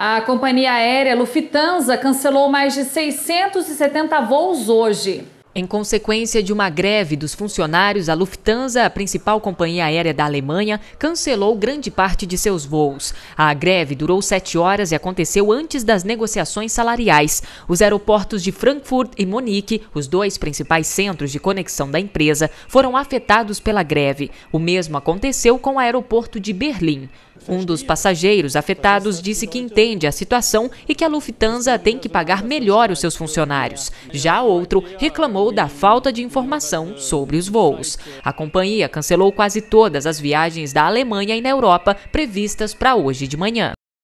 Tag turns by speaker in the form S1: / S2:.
S1: A companhia aérea Lufthansa cancelou mais de 670 voos hoje.
S2: Em consequência de uma greve dos funcionários, a Lufthansa, a principal companhia aérea da Alemanha, cancelou grande parte de seus voos. A greve durou sete horas e aconteceu antes das negociações salariais. Os aeroportos de Frankfurt e Munique, os dois principais centros de conexão da empresa, foram afetados pela greve. O mesmo aconteceu com o aeroporto de Berlim. Um dos passageiros afetados disse que entende a situação e que a Lufthansa tem que pagar melhor os seus funcionários. Já outro reclamou da falta de informação sobre os voos. A companhia cancelou quase todas as viagens da Alemanha e na Europa previstas para hoje de manhã.